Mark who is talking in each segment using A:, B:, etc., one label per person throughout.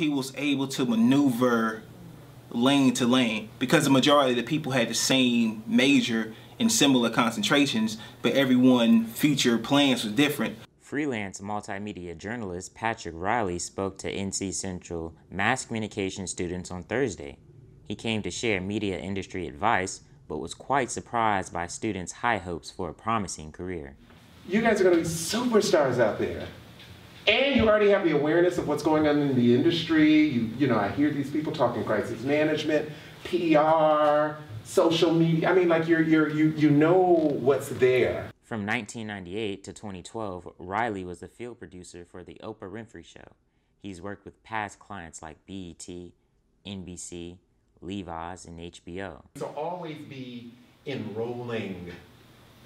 A: he was able to maneuver lane to lane because the majority of the people had the same major in similar concentrations, but everyone future plans was different.
B: Freelance multimedia journalist Patrick Riley spoke to NC Central mass communication students on Thursday. He came to share media industry advice, but was quite surprised by students' high hopes for a promising career.
C: You guys are going to be superstars out there. And you already have the awareness of what's going on in the industry. You, you know, I hear these people talking crisis management, PR, social media. I mean, like you're, you're, you, you know what's there.
B: From 1998 to 2012, Riley was the field producer for The Oprah Winfrey Show. He's worked with past clients like BET, NBC, Levi's, and HBO.
C: So always be enrolling,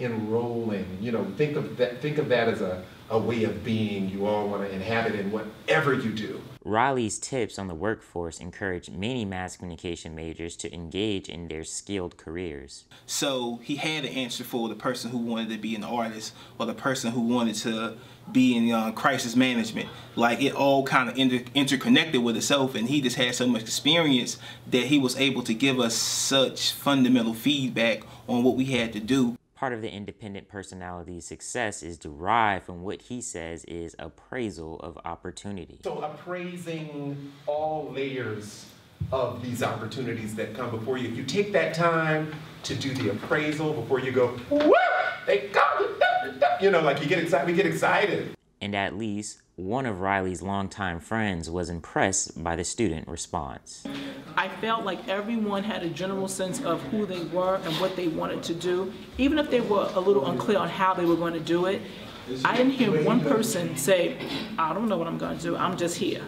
C: enrolling. You know, think of that. Think of that as a, a way of being you all want to inhabit in whatever you do.
B: Riley's tips on the workforce encourage many mass communication majors to engage in their skilled careers.
A: So he had an answer for the person who wanted to be an artist or the person who wanted to be in uh, crisis management. Like it all kind of inter interconnected with itself and he just had so much experience that he was able to give us such fundamental feedback on what we had to do
B: part of the independent personality's success is derived from what he says is appraisal of opportunity.
C: So appraising all layers of these opportunities that come before you. If you take that time to do the appraisal before you go, whoop, they come, you know, like you get excited, we get excited.
B: And at least one of Riley's longtime friends was impressed by the student response.
D: I felt like everyone had a general sense of who they were and what they wanted to do, even if they were a little unclear on how they were going to do it. I didn't hear one person say, I don't know what I'm going to do, I'm just here.